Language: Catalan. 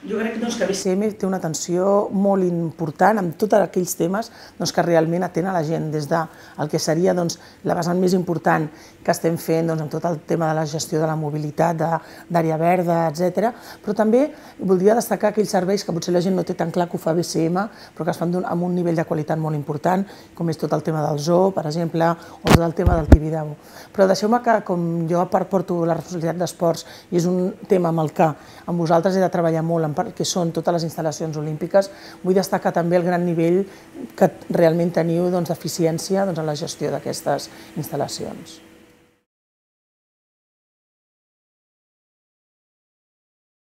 Jo crec doncs, que BCM té una atenció molt important amb tots aquells temes doncs, que realment atén a la gent, des de el que seria doncs, la vessant més important que estem fent doncs, amb tot el tema de la gestió de la mobilitat, d'àrea verda, etc. Però també voldria destacar aquells serveis que potser la gent no té tan clar que ho fa BCM, però que es fan amb un nivell de qualitat molt important, com és tot el tema del zoo, per exemple, o tot el tema del Tibidabo. Però deixeu-me que, com jo porto la responsabilitat d'esports i és un tema amb el que amb vosaltres he de treballar molt en que són totes les instal·lacions olímpiques, vull destacar també el gran nivell que realment teniu doncs, d'eficiència doncs, en la gestió d'aquestes instal·lacions.